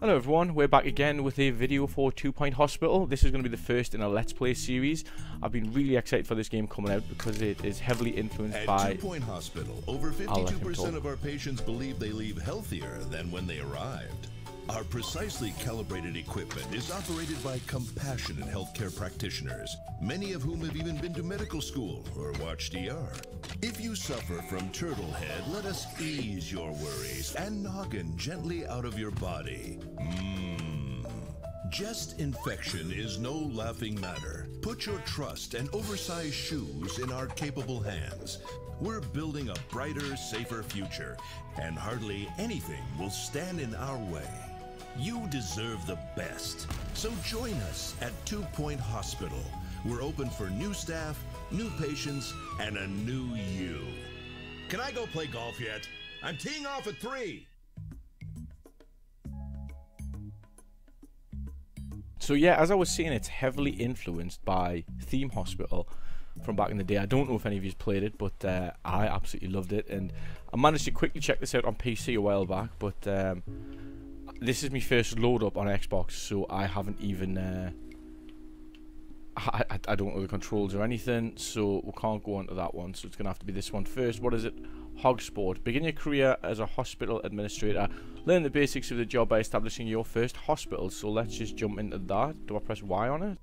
Hello everyone, we're back again with a video for Two Point Hospital. This is going to be the first in a Let's Play series. I've been really excited for this game coming out because it is heavily influenced At by... Two Point Hospital, over I'll let him 52% of our patients believe they leave healthier than when they arrived. Our precisely calibrated equipment is operated by compassionate healthcare practitioners, many of whom have even been to medical school or watched ER. If you suffer from turtle head, let us ease your worries and noggin gently out of your body. Mmm. Jest infection is no laughing matter. Put your trust and oversized shoes in our capable hands. We're building a brighter, safer future, and hardly anything will stand in our way. You deserve the best. So join us at Two Point Hospital. We're open for new staff, new patients, and a new you. Can I go play golf yet? I'm teeing off at three. So yeah, as I was saying, it's heavily influenced by Theme Hospital from back in the day. I don't know if any of you have played it, but uh, I absolutely loved it. And I managed to quickly check this out on PC a while back, but um, this is my first load up on Xbox, so I haven't even... Uh, I, I, I don't know the controls or anything, so we can't go on to that one. So it's going to have to be this one first. What is it? Hogsport. Begin your career as a hospital administrator. Learn the basics of the job by establishing your first hospital. So let's just jump into that. Do I press Y on it?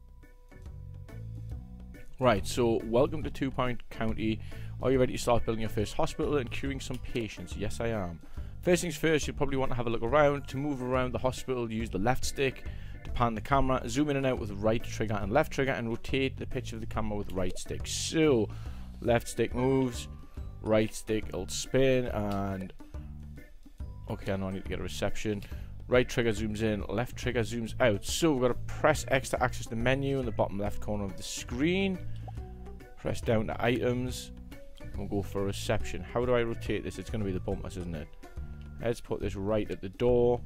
Right, so welcome to Two Point County. Are you ready to start building your first hospital and curing some patients? Yes, I am. First things first, you'll probably want to have a look around. To move around the hospital, use the left stick to pan the camera, zoom in and out with right trigger and left trigger, and rotate the pitch of the camera with right stick. So, left stick moves, right stick will spin, and okay, I know I need to get a reception. Right trigger zooms in, left trigger zooms out. So we've got to press X to access the menu in the bottom left corner of the screen. Press down to items. and We'll go for reception. How do I rotate this? It's going to be the bumpers, isn't it? Let's put this right at the door.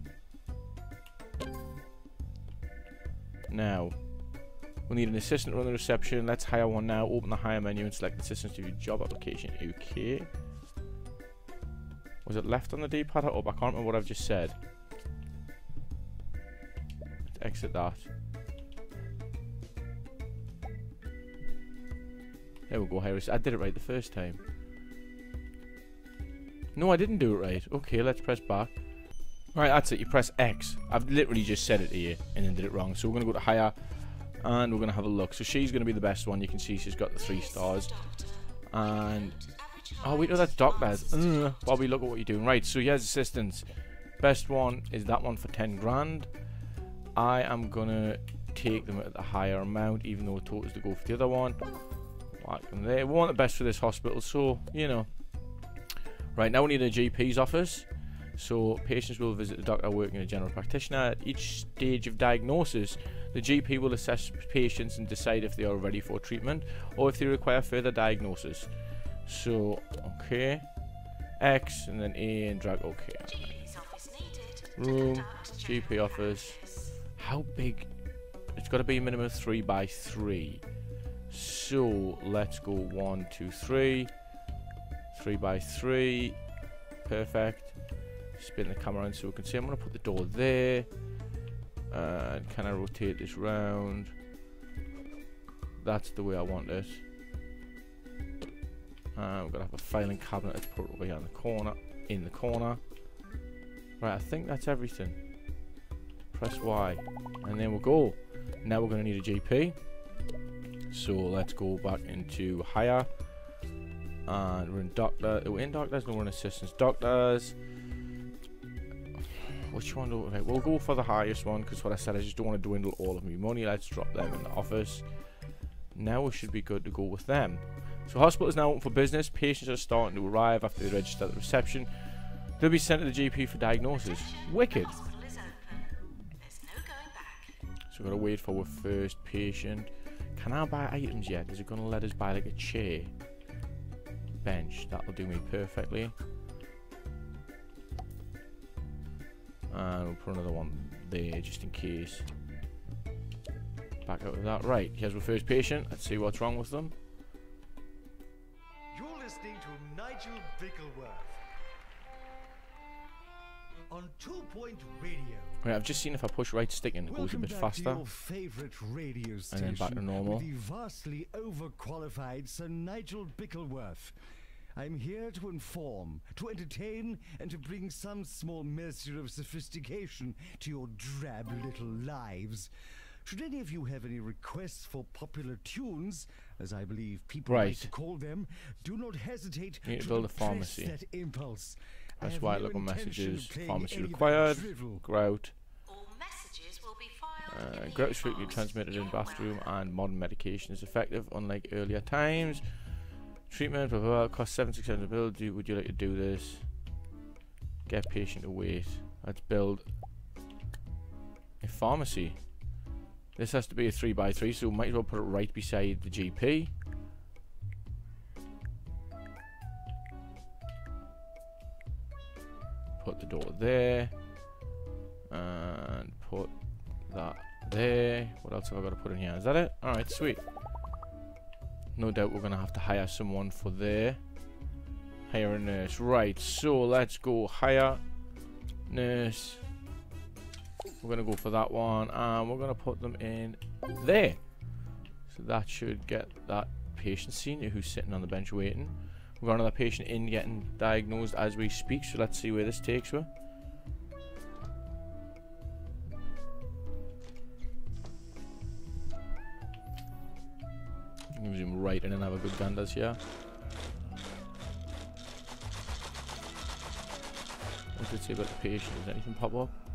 Now, we'll need an assistant to run the reception. Let's hire one now. Open the hire menu and select assistant to view job application. Okay. Was it left on the D-pad or up? I can't remember what I've just said. Let's exit that. There we go, Harris. I did it right the first time. No, I didn't do it right. Okay, let's press back. Right, that's it. You press X. I've literally just said it to you and then did it wrong. So we're going to go to hire and we're going to have a look. So she's going to be the best one. You can see she's got the three stars. And... Oh, wait, no, that's doctors. Uh, Bobby, look at what you're doing. Right, so here's assistants. Best one is that one for 10 grand. I am going to take them at the higher amount, even though it taught us to go for the other one. Like them there. We want the best for this hospital, so, you know. Right, now we need a GP's office. So patients will visit the doctor working a general practitioner. At each stage of diagnosis, the GP will assess patients and decide if they are ready for treatment or if they require further diagnosis. So, okay. X and then A and drag OK. Room, GP office. How big? It's got to be a minimum of 3 by 3. So, let's go one, two, three. 3 by 3. Perfect spin the camera in so we can see. I'm to put the door there. And can I rotate this round? That's the way I want it. And we're to have a filing cabinet. Let's put over here in the corner. In the corner. Right, I think that's everything. Press Y. And then we'll go. Now we're going to need a GP. So let's go back into hire. Uh, uh, and we're in doctor. We're in doctors, no, we're in assistants. Doctors. Which one do we, okay, we'll go for the highest one because what I said I just don't want to dwindle all of my money. Let's drop them in the office. Now we should be good to go with them. So hospital is now open for business. Patients are starting to arrive after they register at the reception. They'll be sent to the GP for diagnosis. Wicked. So we've got to wait for our first patient. Can I buy items yet? Is it going to let us buy like a chair? Bench. That'll do me perfectly. And we'll put another one there just in case. Back out of that. Right, here's our first patient. Let's see what's wrong with them. listening to Nigel Bickleworth on Two Point Radio. Right, I've just seen if I push right stick and it goes a bit faster. to your favorite radio station then back to normal. the vastly overqualified Sir Nigel Bickleworth. I'm here to inform, to entertain, and to bring some small measure of sophistication to your drab little lives. Should any of you have any requests for popular tunes, as I believe people like to call them, do not hesitate to to build a pharmacy. that impulse. I why have Y, no look on intention of messages, playing pharmacy any of that required, drivel. grout, All messages will be filed uh, in the grout is strictly transmitted in bathroom and modern medication is effective unlike earlier times. Treatment, blah, blah, blah, cost 7 600 to build. Do, would you like to do this? Get patient to wait. Let's build a pharmacy. This has to be a 3x3, so we might as well put it right beside the GP. Put the door there. And put that there. What else have I got to put in here? Is that it? Alright, sweet. No doubt we're going to have to hire someone for there. Hire a nurse. Right, so let's go hire nurse. We're going to go for that one. And we're going to put them in there. So that should get that patient senior who's sitting on the bench waiting. We've got another patient in getting diagnosed as we speak. So let's see where this takes her. Give him right in and have a good ganders here. It say about the patient? Does anything pop up?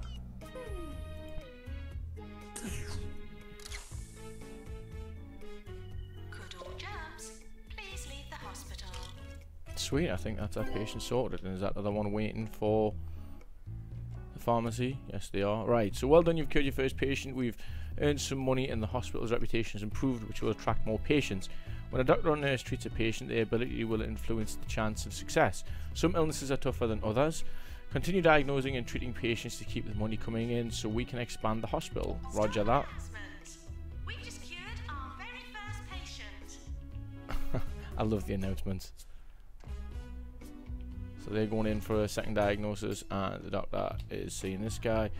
Sweet, I think that's our patient sorted. And is that the other one waiting for the pharmacy? Yes, they are. Right, so well done, you've cured your first patient. We've earned some money and the hospital's reputation has improved, which will attract more patients. When a doctor or nurse treats a patient, their ability will influence the chance of success. Some illnesses are tougher than others. Continue diagnosing and treating patients to keep the money coming in so we can expand the hospital. Roger that. We've just cured our very first patient. I love the announcements. So they're going in for a second diagnosis, and the doctor is seeing this guy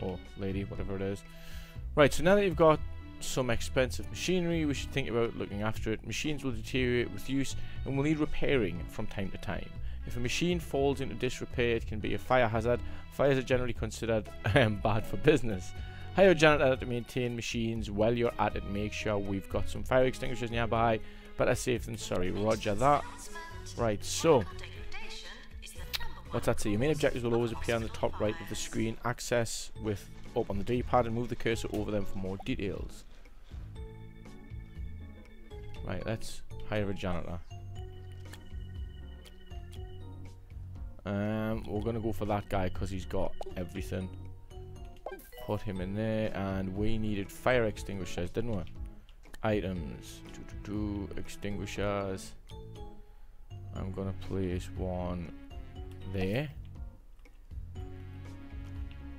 or lady, whatever it is. Right. So now that you've got some expensive machinery, we should think about looking after it. Machines will deteriorate with use and will need repairing from time to time. If a machine falls into disrepair, it can be a fire hazard. Fires are generally considered um, bad for business. Hire a janitor to maintain machines while you're at it. Make sure we've got some fire extinguishers nearby. Better safe than sorry. Roger that. Right, so what's that say? Your main objectives will always appear on the top right of the screen. Access with up on the D-pad and move the cursor over them for more details. Right, let's hire a janitor. Um, we're gonna go for that guy because he's got everything. Put him in there, and we needed fire extinguishers, didn't we? Items, do, do, do, extinguishers. I'm gonna place one there,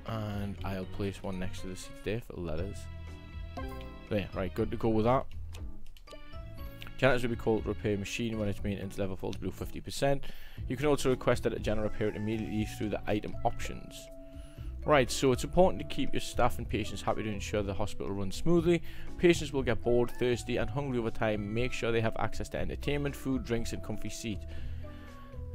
and I'll place one next to the seat there for letters. There, right, good to go with that. Janitors will be called repair machine when its maintenance level falls below 50%. You can also request that a janitor repair it immediately through the item options. Right, so it's important to keep your staff and patients happy to ensure the hospital runs smoothly. Patients will get bored, thirsty, and hungry over time. Make sure they have access to entertainment, food, drinks, and comfy seat.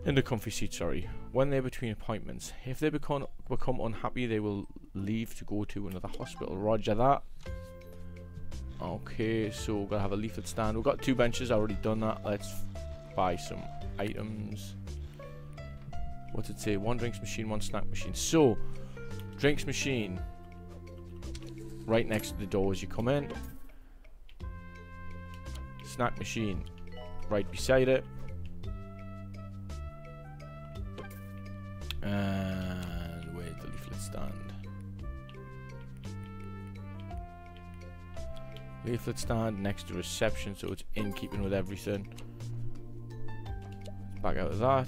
In the comfy seat, sorry. When they're between appointments, if they become become unhappy, they will leave to go to another hospital. Roger that. Okay, so we're gonna have a leaflet stand. We've got two benches. I've already done that. Let's buy some items. What's it say? One drinks machine, one snack machine. So, drinks machine. Right next to the door as you come in. Snack machine. Right beside it. And where's the leaflet stand? Leaflet stand next to reception, so it's in keeping with everything. Back out of that.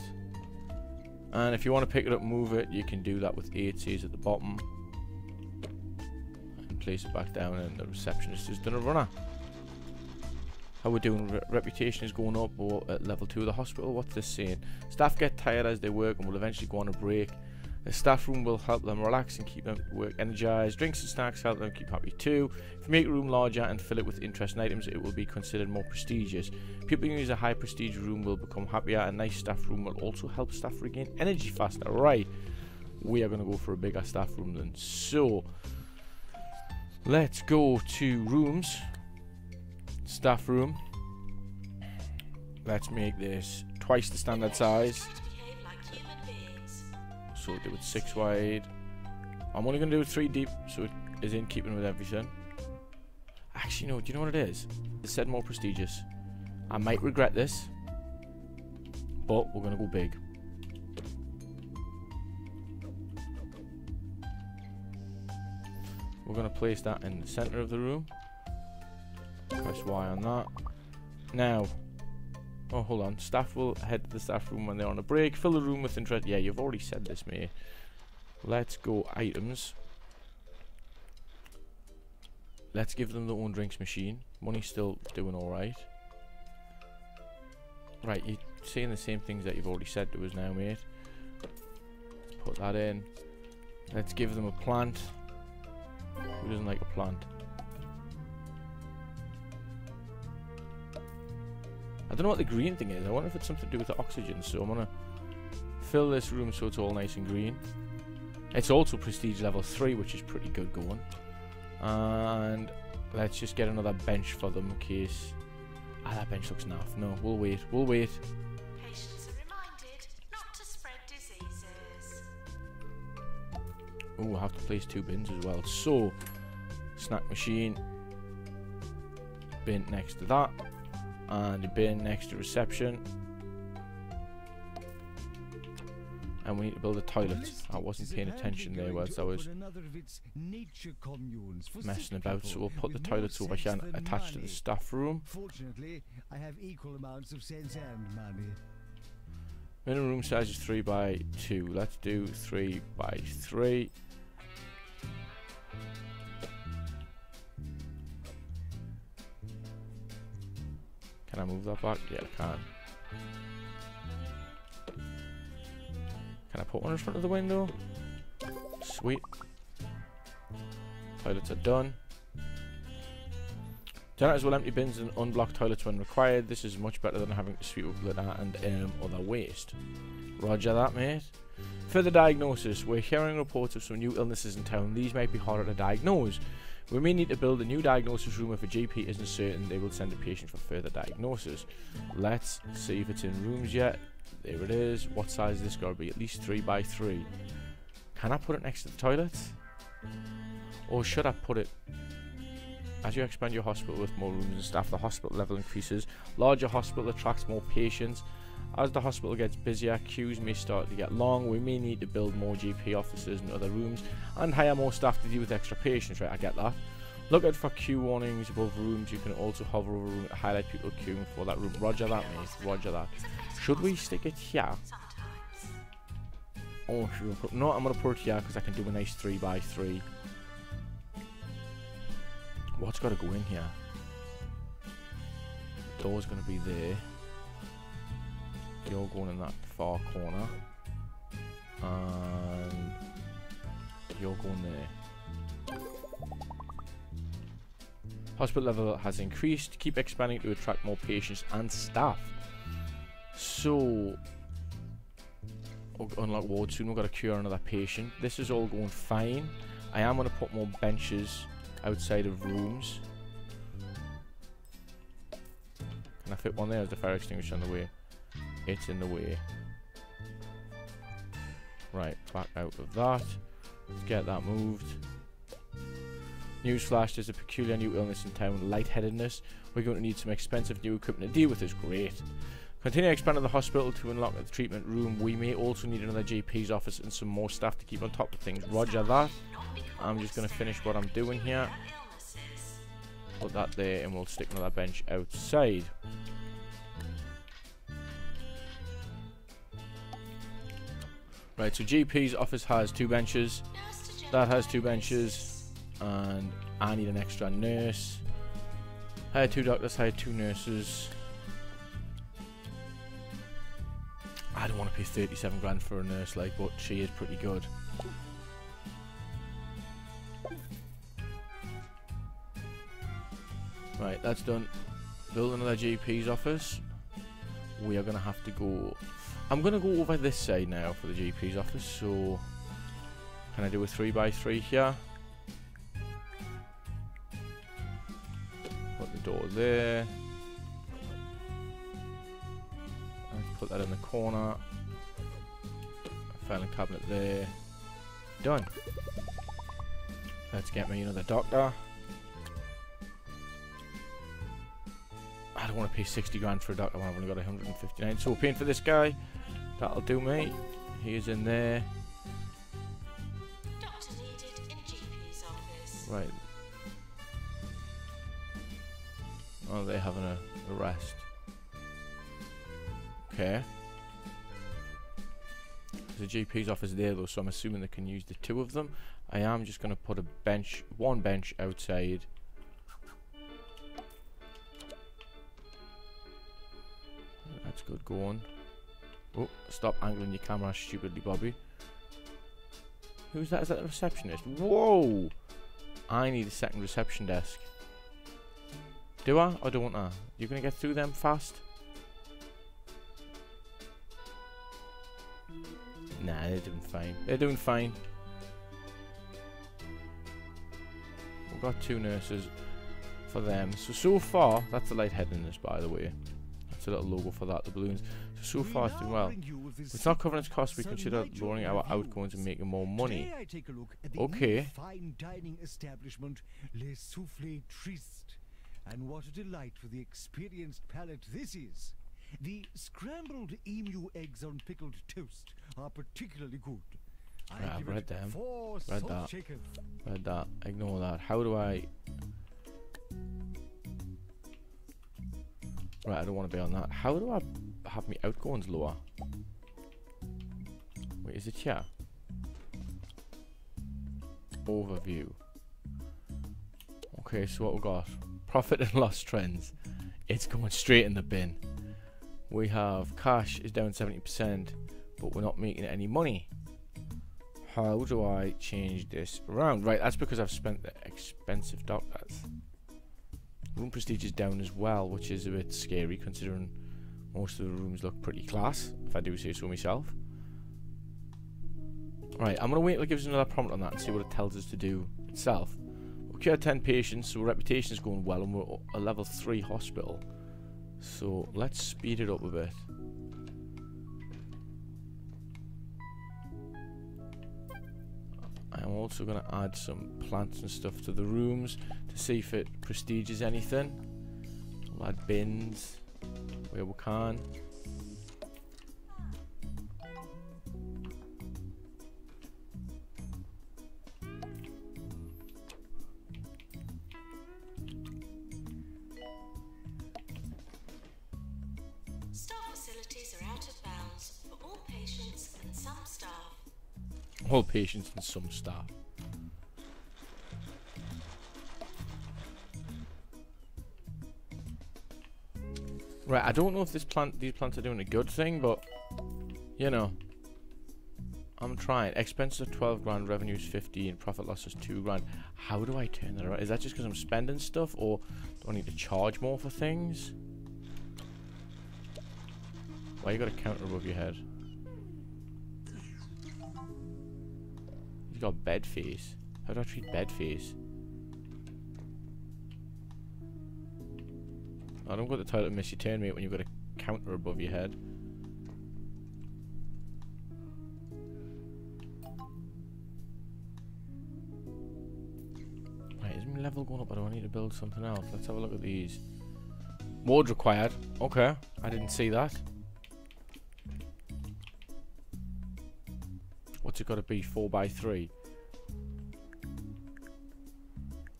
And if you want to pick it up, move it, you can do that with 8 Cs at the bottom. And place it back down, and the receptionist has done a runner. How we're doing. Re reputation is going up or at level 2 of the hospital. What's this saying? Staff get tired as they work and will eventually go on a break. The staff room will help them relax and keep them work energized. Drinks and snacks help them keep happy too. If you make a room larger and fill it with interesting items, it will be considered more prestigious. People who use a high prestige room will become happier. A nice staff room will also help staff regain energy faster. Right, we are going to go for a bigger staff room then. So, let's go to rooms. Staff room. Let's make this twice the standard size so we'll do it six wide. I'm only going to do it three deep, so it is in keeping with everything. Actually, no, do you know what it is? It said more prestigious. I might regret this, but we're going to go big. We're going to place that in the center of the room. Press Y on that. Now, Oh, hold on. Staff will head to the staff room when they're on a break. Fill the room with interest. Yeah, you've already said this, mate. Let's go items. Let's give them the own drinks machine. Money's still doing alright. Right, you're saying the same things that you've already said to us now, mate. Let's put that in. Let's give them a plant. Who doesn't like a plant? I don't know what the green thing is. I wonder if it's something to do with the oxygen. So I'm going to fill this room so it's all nice and green. It's also prestige level 3, which is pretty good going. And let's just get another bench for them in case... Ah, that bench looks naff. No, we'll wait. We'll wait. Patients are reminded not to spread diseases. Oh, we'll have to place two bins as well. So, snack machine. Bin next to that and a bin next to reception. And we need to build a toilet. I wasn't paying attention there whilst I was messing about. So we'll put the toilets over here and attached to the staff room. Fortunately, I have equal amounts of sense and money. Minimum room size is 3 by 2. Let's do 3 by 3. Can I move that back? Yeah, I can. Can I put one in front of the window? Sweet. Toilets are done. Janitors will empty bins and unblock toilets when required. This is much better than having to sweep up litter and um, other waste. Roger that, mate. Further diagnosis. We're hearing reports of some new illnesses in town. These might be harder to diagnose. We may need to build a new diagnosis room if a GP isn't certain they will send a patient for further diagnosis. Let's see if it's in rooms yet. There it is. What size is this got to be? At least 3 by 3 Can I put it next to the toilet? Or should I put it... As you expand your hospital with more rooms and staff, the hospital level increases. Larger hospital attracts more patients. As the hospital gets busier, queues may start to get long. We may need to build more GP offices and other rooms and hire more staff to deal with extra patients, right? I get that. Look out for queue warnings above rooms. You can also hover over a room to highlight people queuing for that room. Roger that, mate. Roger that. Should we stick it here? Oh, should we put, no, I'm going to put it here because I can do a nice 3 by 3 What's got to go in here? The Door's going to be there. You're going in that far corner. And you're going there. Hospital level has increased. Keep expanding to attract more patients and staff. So, unlock ward soon. We've got to cure another patient. This is all going fine. I am going to put more benches outside of rooms. Can I fit one there? Is the fire extinguisher on the way? It's in the way. Right, back out of that. Let's get that moved. Newsflash, there's a peculiar new illness in town, lightheadedness. We're going to need some expensive new equipment to deal with this. Great. Continue expanding the hospital to unlock the treatment room. We may also need another GP's office and some more staff to keep on top of things. Roger that. I'm just going to finish what I'm doing here. Put that there and we'll stick another bench outside. Right, so GP's office has two benches. That has two benches. And I need an extra nurse. Hired two doctors, hired two nurses. I don't want to pay 37 grand for a nurse, like, but she is pretty good. Right, that's done. Build another GP's office. We are going to have to go... I'm going to go over this side now for the GP's office, so... Can I do a 3x3 here? Put the door there. And put that in the corner. A filing cabinet there. Done. Let's get me another doctor. I don't want to pay 60 grand for a doctor when I've only got 159. So we're paying for this guy. That'll do me. He's in there. In Right. Oh, they're having a, a rest. Okay. There's a GP's office there though, so I'm assuming they can use the two of them. I am just going to put a bench, one bench outside. That's good going. Oh, stop angling your camera stupidly, Bobby. Who's that? Is that the receptionist? Whoa! I need a second reception desk. Do I or don't I? You're gonna get through them fast? Nah, they're doing fine. They're doing fine. We've got two nurses for them. So, so far, that's the lightheadedness, by the way. That's a little logo for that, the balloons. So, far, it's doing well. bring you with this It's not covering its costs. We consider lowering our outgoings and making more money. I take a look at the Okay. fine dining establishment Le Souffle Triste. And what a delight for the experienced palate this is. The scrambled emu eggs on pickled toast are particularly good. I Yeah, I've read them. Read that. shakers. Read that. Ignore that. How do I... Right, I don't want to be on that. How do I have me outgoings lower? Wait, is it here? Overview. Okay, so what we got? Profit and loss trends. It's going straight in the bin. We have cash is down 70%, but we're not making any money. How do I change this around? Right, that's because I've spent the expensive doctors. Room prestige is down as well, which is a bit scary considering most of the rooms look pretty class, if I do say so myself. Right, I'm going to wait till it gives us another prompt on that and see what it tells us to do itself. We cured 10 patients, so reputation is going well, and we're a level 3 hospital. So let's speed it up a bit. I'm also going to add some plants and stuff to the rooms to see if it prestiges anything. We'll add bins we can. Staff facilities are out of bounds for all patients and some staff. all patients and some staff. Right, I don't know if this plant, these plants are doing a good thing, but you know, I'm trying. Expenses are 12 grand, revenues 15, profit loss is 2 grand. How do I turn that around? Is that just because I'm spending stuff, or do I need to charge more for things? Why you got a counter above your head? He's got bed face. How do I treat bed face? I don't got the title Miss You Turn Mate when you've got a counter above your head. Right, is my level going up or do I need to build something else? Let's have a look at these. Ward required. Okay, I didn't see that. What's it got to be? 4 by 3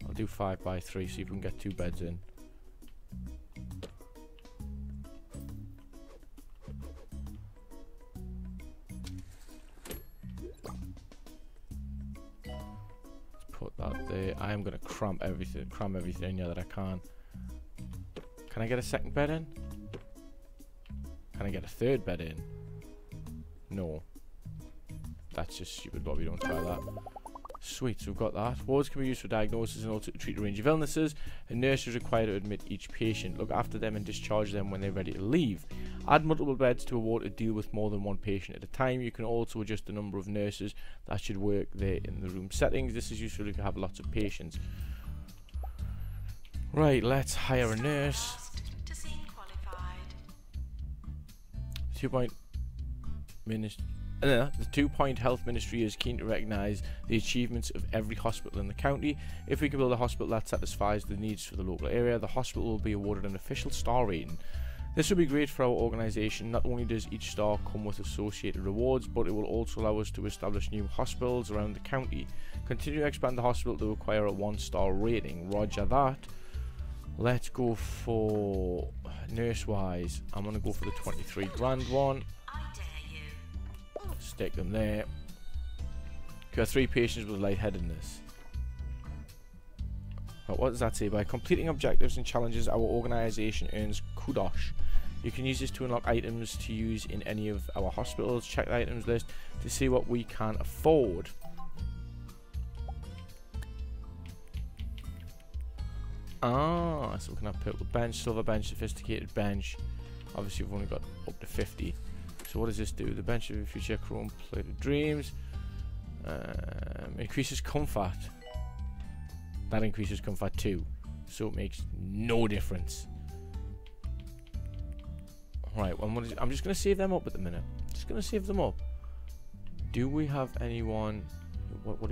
I'll do 5 by 3 see if we can get two beds in. Cramp everything, cram everything in here that I can. Can I get a second bed in? Can I get a third bed in? No. That's just stupid, Bobby. Don't try that. Sweet, so we've got that. Wards can be used for diagnosis and also to treat a range of illnesses. A nurse is required to admit each patient, look after them and discharge them when they're ready to leave. Add multiple beds to a ward to deal with more than one patient at a time. You can also adjust the number of nurses that should work there in the room settings. This is useful if you have lots of patients. Right, let's hire a nurse. To seem qualified. Two point ministry. Uh, the Two Point Health Ministry is keen to recognise the achievements of every hospital in the county. If we can build a hospital that satisfies the needs for the local area, the hospital will be awarded an official star rating. This will be great for our organisation. Not only does each star come with associated rewards, but it will also allow us to establish new hospitals around the county. Continue to expand the hospital to acquire a one star rating. Roger that. Let's go for nurse wise. I'm going to go for the 23 grand one stick them there. Have three patients with lightheadedness. But what does that say? By completing objectives and challenges, our organisation earns kudosh. You can use this to unlock items to use in any of our hospitals. Check the items list to see what we can afford. Ah, so we can have purple bench, silver bench, sophisticated bench. Obviously, we've only got up to 50. So what does this do? The bench of the future chrome plated dreams um, increases comfort. That increases comfort too, so it makes no difference. Right, well, I'm, I'm just gonna save them up at the minute. Just gonna save them up. Do we have anyone? What? What?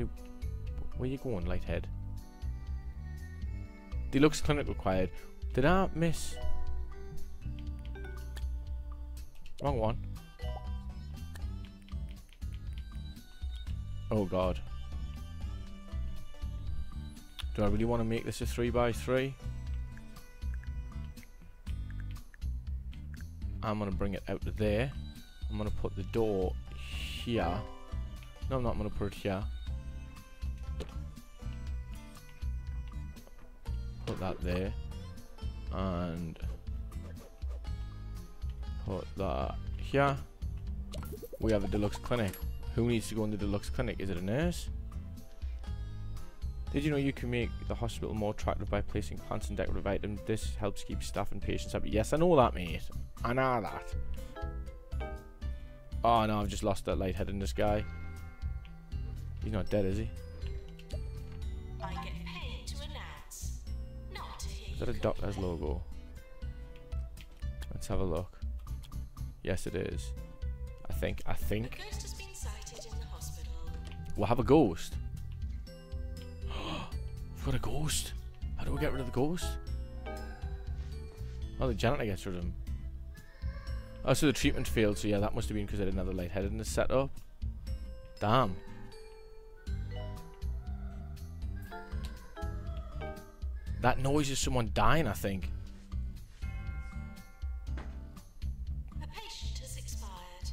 Where you going, Lighthead? Deluxe clinic required. Did I miss? Wrong one. Oh god. Do I really want to make this a 3 by 3 I'm going to bring it out there. I'm going to put the door here. No, I'm not going to put it here. Put that there. And put that here. We have a deluxe clinic. Who needs to go in the deluxe clinic? Is it a nurse? Did you know you can make the hospital more attractive by placing plants and decorative items? This helps keep staff and patients happy. Yes, I know that, mate. I know that. Oh no, I've just lost that lightheadedness guy. He's not dead, is he? Is that a doctor's logo? Let's have a look. Yes, it is. I think. I think. ghost has been sighted in the hospital. We'll have a ghost. We've got a ghost. How do we get rid of the ghost? Oh, the janitor gets rid of him. Oh, so the treatment failed. So yeah, that must have been because I didn't have the lightheadedness set up. Damn. That noise is someone dying, I think. A patient has expired.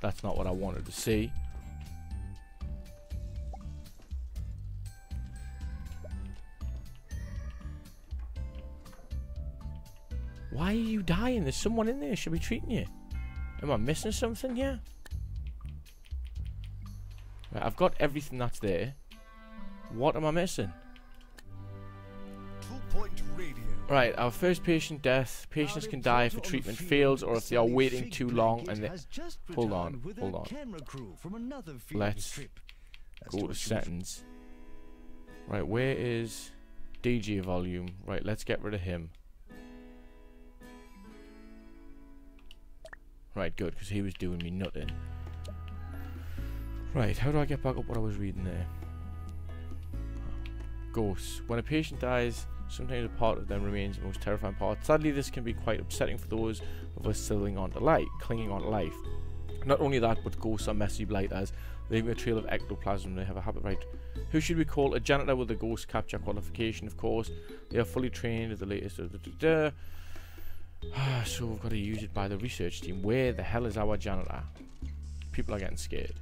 That's not what I wanted to see. Why are you dying? There's someone in there. Should be treating you. Am I missing something here? Right, I've got everything that's there. What am I missing? Right, our first patient death. Patients can die if a treatment fails or if they are waiting too long and they Hold on, hold on. Let's go to settings. Right, where is DJ volume? Right, let's get rid of him. Right, good, because he was doing me nothing. Right, how do I get back up what I was reading there? Ghosts. When a patient dies, sometimes a part of them remains the most terrifying part. Sadly, this can be quite upsetting for those of us clinging on to life. Clinging on to life. Not only that, but ghosts are messy blighters, leaving a trail of ectoplasm. They have a habit, right? Who should we call? A janitor with a ghost capture qualification, of course. They are fully trained at the latest. Da, da, da. so we've got to use it by the research team. Where the hell is our janitor? People are getting scared.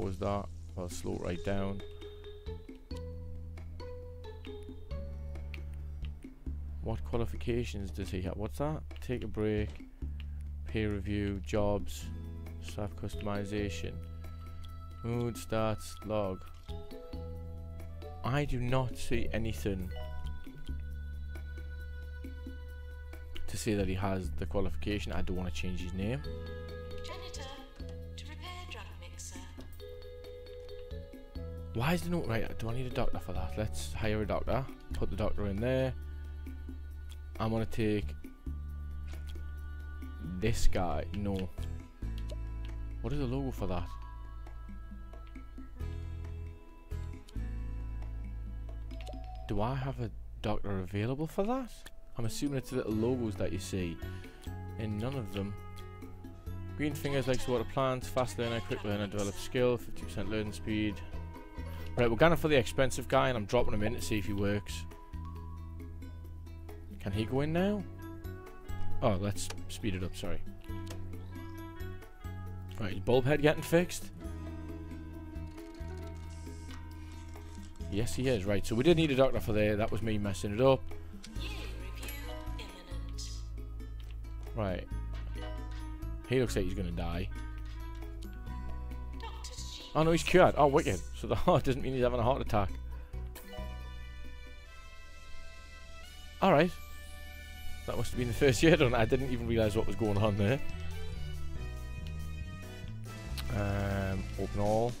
pause that. I'll slow it right down. What qualifications does he have? What's that? Take a break, peer review, jobs, staff customization, mood stats, log. I do not see anything to say that he has the qualification. I don't want to change his name. Janitor. Why is the note right? Do I need a doctor for that? Let's hire a doctor. Put the doctor in there. I'm gonna take this guy. No. What is the logo for that? Do I have a doctor available for that? I'm assuming it's the little logos that you see. And none of them. Green fingers likes water plants, fast learner, quick learner, develop skill, 50% learning speed. Right, we're going for the expensive guy and I'm dropping him in to see if he works. Can he go in now? Oh, let's speed it up, sorry. Right, is bulb head getting fixed? Yes, he is. Right, so we did need a doctor for there. That was me messing it up. Right. He looks like he's going to die. Oh, no, he's cured. Oh, wicked. So the heart doesn't mean he's having a heart attack. Alright. That must have been the first year done. I didn't even realise what was going on there. Um, open all.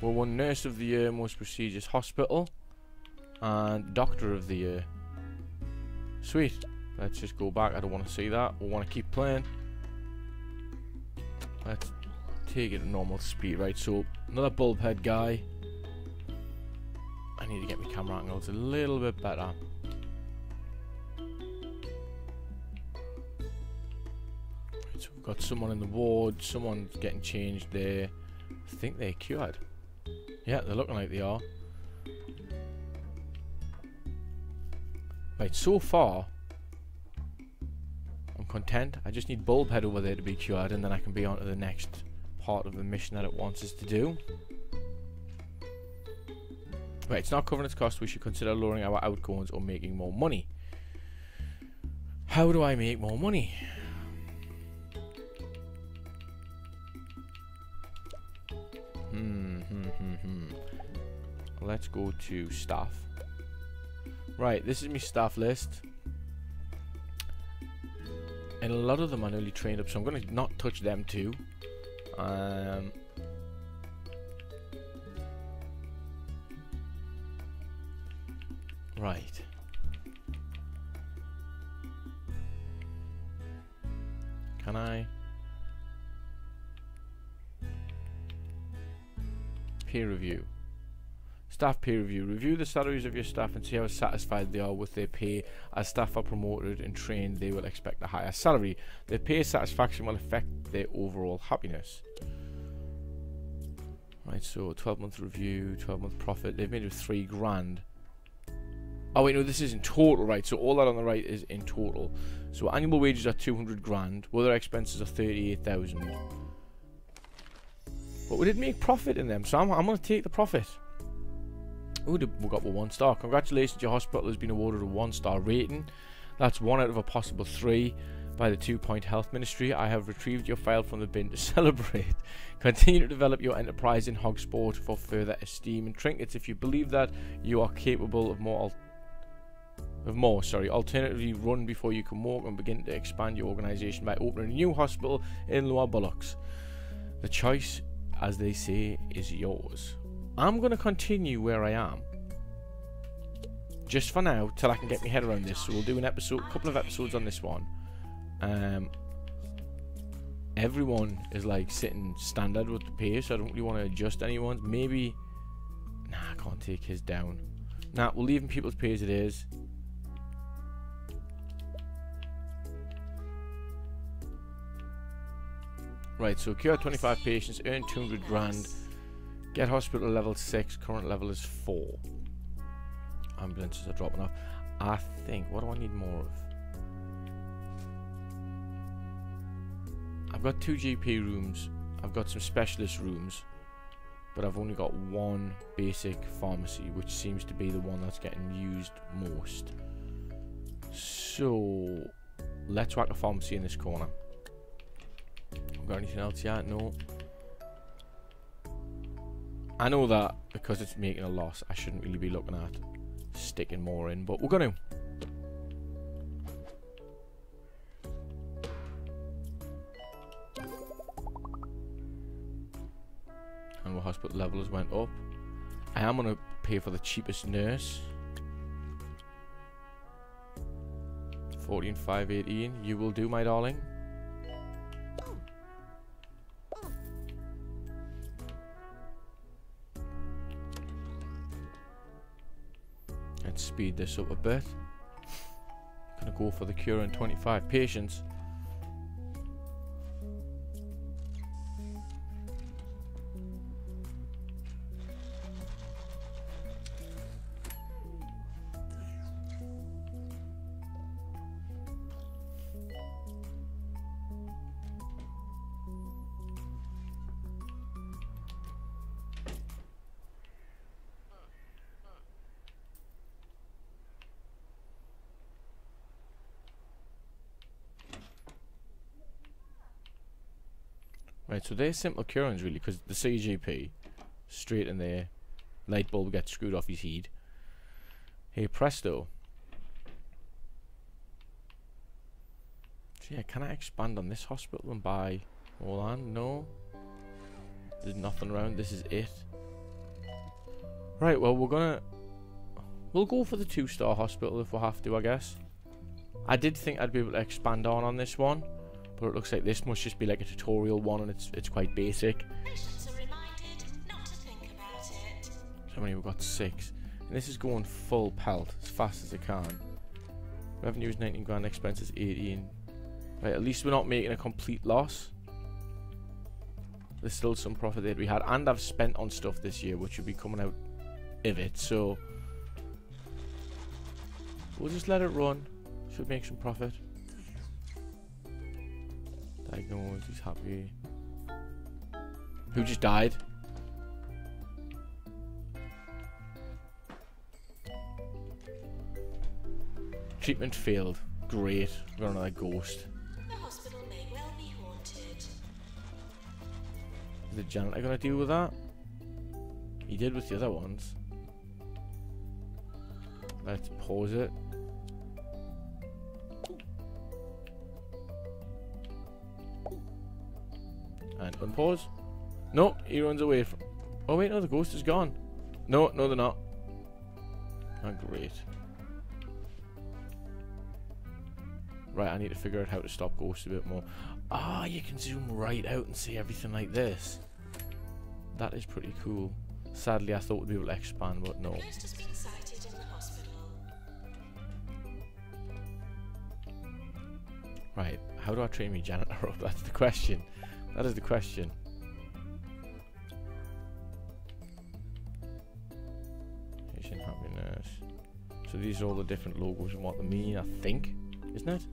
Well, one Nurse of the Year, Most Prestigious Hospital, and Doctor of the Year. Sweet. Let's just go back. I don't want to see that. We want to keep playing. Let's take it at normal speed. Right, so another bulb head guy. I need to get my camera angles a little bit better. Right, so we've got someone in the ward, someone's getting changed there. I think they're cured. Yeah, they're looking like they are. Right, so far, I'm content. I just need Bulbhead over there to be cured, and then I can be on to the next part of the mission that it wants us to do. Right, it's not covering its cost. We should consider lowering our outgoings or making more money. How do I make more money? Hmm, hmm, hmm, hmm. Let's go to staff. Right, this is my staff list. And a lot of them are nearly trained up, so I'm going to not touch them too. Um, right. Can I? Peer review. Staff peer review. Review the salaries of your staff and see how satisfied they are with their pay. As staff are promoted and trained, they will expect a higher salary. Their pay satisfaction will affect their overall happiness. Right, so 12 month review, 12 month profit. They've made it three grand. Oh wait, no, this is in total, right? So all that on the right is in total. So annual wages are 200 grand. Other expenses are 38,000. But we did make profit in them, so I'm, I'm going to take the profit. Ooh, we got one star. Congratulations, your hospital has been awarded a one star rating. That's one out of a possible three by the Two Point Health Ministry. I have retrieved your file from the bin to celebrate. Continue to develop your enterprise in Hogsport for further esteem and trinkets. If you believe that you are capable of more, of more, sorry. Alternatively, run before you can walk and begin to expand your organization by opening a new hospital in Lower Bullocks. The choice, as they say, is yours. I'm going to continue where I am. Just for now, till I can get my head around this. So we'll do an episode, couple of episodes on this one. Um, everyone is like sitting standard with the pace. So I don't really want to adjust anyone's. Maybe, nah, I can't take his down. Nah, we'll leave him people's pay as it is. Right, so cure 25 patients, earn 200 grand. Get hospital level 6, current level is 4. Ambulances are dropping off. I think, what do I need more of? I've got two GP rooms, I've got some specialist rooms, but I've only got one basic pharmacy, which seems to be the one that's getting used most. So, let's whack a pharmacy in this corner. I've got anything else yet? No. I know that because it's making a loss, I shouldn't really be looking at sticking more in, but we're going to. And our hospital levels went up. I am going to pay for the cheapest nurse. 14518. You will do, my darling. Let's speed this up a bit. Gonna go for the cure in 25 patients. So they're simple curings really, because the CGP, straight in there, light bulb gets screwed off his head. Hey presto. So yeah, can I expand on this hospital and buy all on? No. There's nothing around, this is it. Right, well we're gonna we'll go for the two star hospital if we have to, I guess. I did think I'd be able to expand on on this one. But it looks like this must just be like a tutorial one and it's it's quite basic. Patients are reminded not to think about it. So many we've got six. And this is going full pelt as fast as it can. Revenue is 19 grand, expenses 18. Right, at least we're not making a complete loss. There's still some profit that we had. And I've spent on stuff this year which will be coming out of it. So we'll just let it run. Should make some profit. Diagnosed, he's happy. Who just died? Treatment failed. Great. Got another ghost. The hospital may well be haunted. Is the janitor gonna deal with that? He did with the other ones. Let's pause it. And unpause. No, he runs away from. Oh wait, no, the ghost is gone. No, no, they're not. Oh, great. Right, I need to figure out how to stop ghosts a bit more. Ah, you can zoom right out and see everything like this. That is pretty cool. Sadly, I thought we'd be able to expand, but no. Ghost has been sighted in the hospital. Right, how do I train my janitor up? That's the question. That is the question. Patient happiness. So these are all the different logos and what they mean, I think. Isn't it?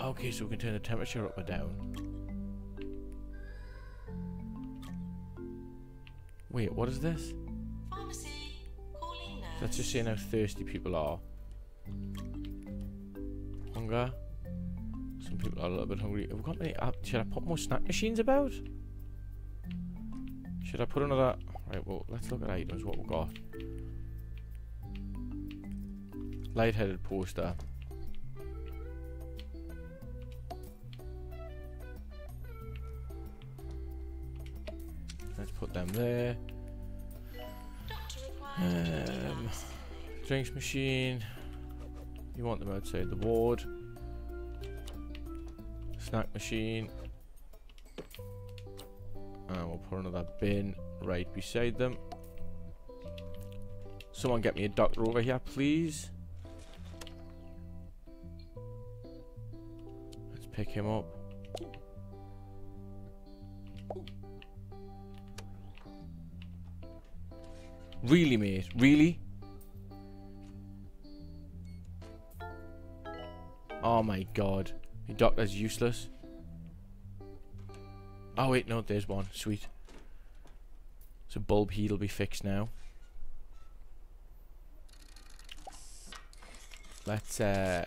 Okay, so we can turn the temperature up or down. Wait, what is this? Pharmacy. Calling. Let's just see how thirsty people are. Hunger. Some people are a little bit hungry. Have we got any? Uh, should I put more snack machines about? Should I put another? Right. Well, let's look at items. What we've got. Light-headed poster. Let's put them there. Um, drinks machine. You want them outside the ward. Snack machine. And we'll put another bin right beside them. Someone get me a doctor over here, please. Let's pick him up. Really, mate? Really? Oh my god. The doctor's useless. Oh wait, no, there's one. Sweet. So bulb heat'll be fixed now. Let's uh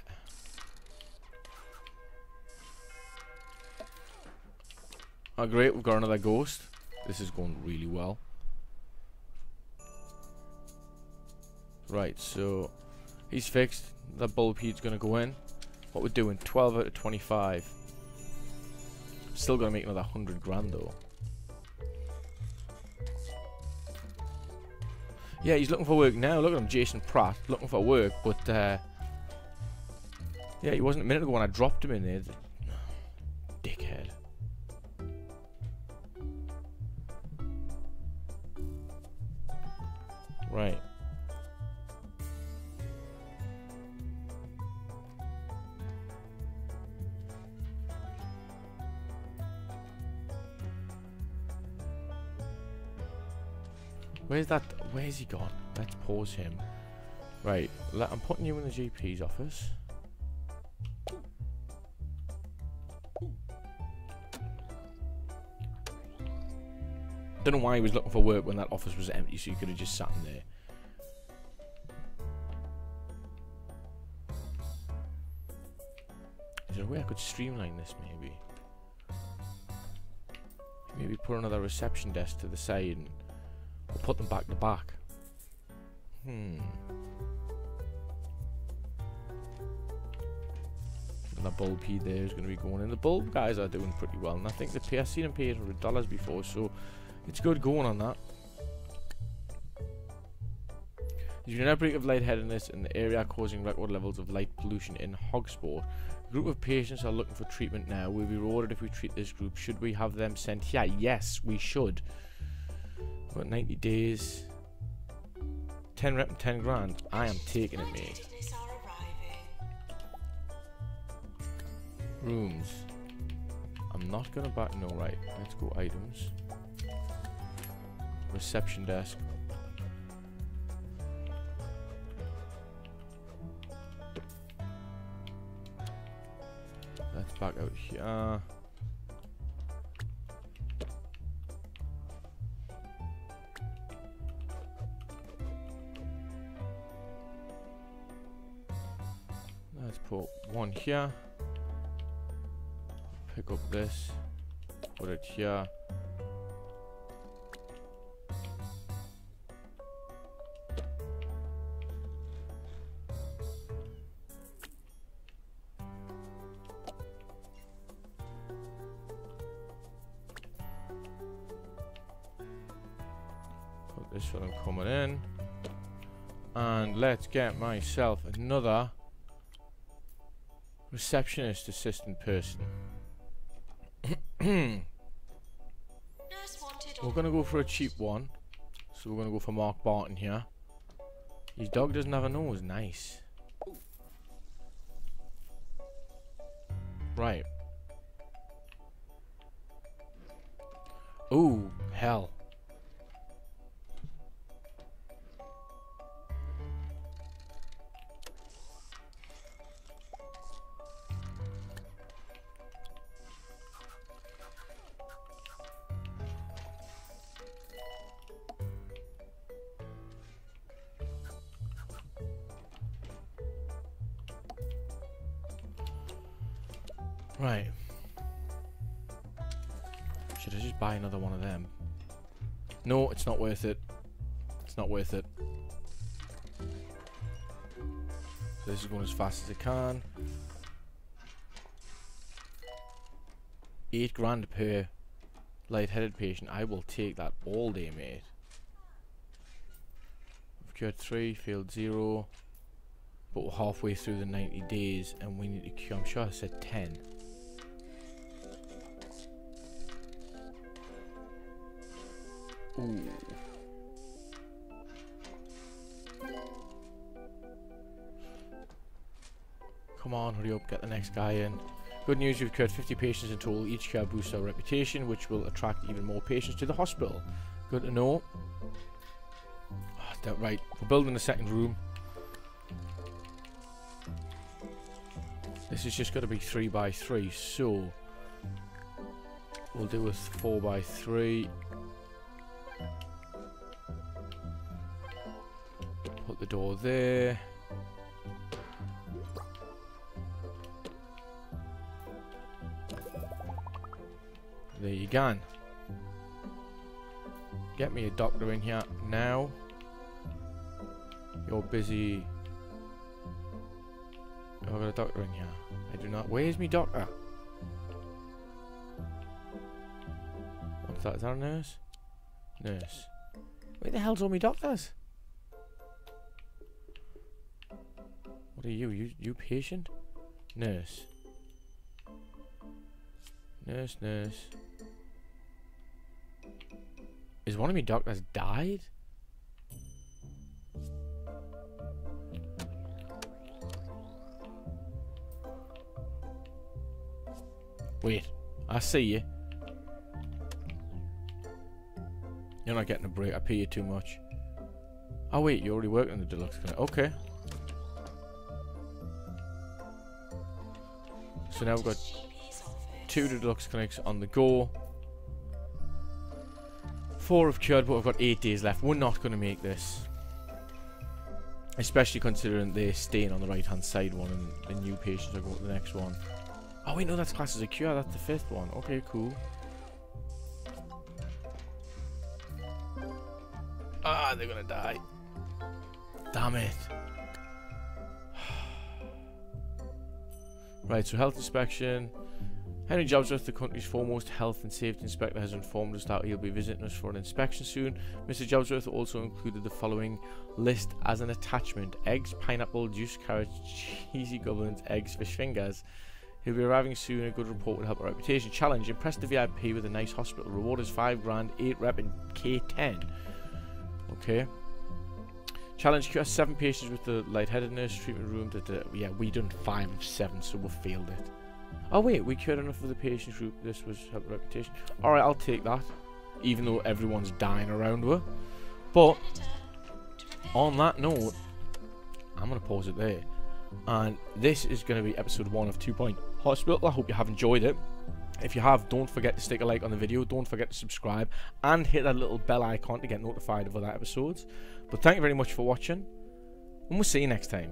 Oh great, we've got another ghost. This is going really well. Right, so he's fixed. That bulb heat's gonna go in. What we're doing, 12 out of 25. Still gonna make another 100 grand though. Yeah, he's looking for work now. Look at him, Jason Pratt, looking for work, but uh, yeah, he wasn't a minute ago when I dropped him in there. He gone? Let's pause him. Right, let, I'm putting you in the GP's office. Don't know why he was looking for work when that office was empty, so you could have just sat in there. Is there a way I could streamline this, maybe? Maybe put another reception desk to the side and put them back to back. Hmm. And the bulb heat there is going to be going in. The bulb guys are doing pretty well, and I think the pay, I've seen them pay $800 before, so it's good going on that. Due to an outbreak of lightheadedness in the area causing record levels of light pollution in Hogsport, a group of patients are looking for treatment now. We'll be rewarded if we treat this group. Should we have them sent here? Yes, we should. What, 90 days? 10 rep 10 grand. I am taking it, mate. Lightheadedness are arriving. Rooms. I'm not gonna back. No, right. Let's go items. Reception desk. Let's back out here. Put one here. Pick up this. Put it here. Put this one coming in. And let's get myself another receptionist assistant person. We're gonna go for a cheap one. So we're gonna go for Mark Barton here. His dog doesn't have a nose. Nice. Right. Ooh, hell. Right. Should I just buy another one of them? No, it's not worth it. It's not worth it. So this is going as fast as it can. Eight grand per light-headed patient. I will take that all day, mate. We've cured three, failed zero. But we're halfway through the 90 days and we need to cure. I'm sure I said 10. Ooh. Come on, hurry up, get the next guy in. Good news, you've cured 50 patients in total. Each cure boosts our reputation, which will attract even more patients to the hospital. Good to know. Ah, that- right, we're building a second room. This is just going to be 3 by 3 so we'll do a 4 by 3 door there. There you go. Get me a doctor in here now. You're busy. Oh, I got a doctor in here. I do not. Where's me doctor? What's that? Is that a nurse? Nurse. Where the hell's all me doctors? What are you? You you patient? Nurse. Nurse, nurse. Is one of me doctors died? Wait, I see you. You're not getting a break. I pay you too much. Oh wait, you already work in the deluxe. Okay. So now we've got two deluxe clinics on the go. Four have cured, but we've got eight days left. We're not going to make this. Especially considering they're staying on the right hand side one and the new patients are going to the next one. Oh wait, no, that's class as a cure. That's the fifth one. Okay, cool. Ah, they're gonna die. Damn it. Right, so health inspection. Henry Jobsworth, the country's foremost health and safety inspector, has informed us that he'll be visiting us for an inspection soon. Mr. Jobsworth also included the following list as an attachment eggs, pineapple, juice carrots, cheesy goblins, eggs, fish fingers. He'll be arriving soon. A good report would help our reputation. Challenge: Impress the VIP with a nice hospital. Reward is five grand, eight rep, and K10. Okay. Challenge: Cure seven patients with the lightheadedness treatment room. That the, yeah, we done five of seven, so we failed it. Oh wait, we cured enough of the patients group. This was help reputation. All right, I'll take that. Even though everyone's dying around her. But on that note, I'm going to pause it there. And this is going to be episode one of Two Point Hospital. I hope you have enjoyed it. If you have, don't forget to stick a like on the video. Don't forget to subscribe and hit that little bell icon to get notified of other episodes. But thank you very much for watching, and we'll see you next time.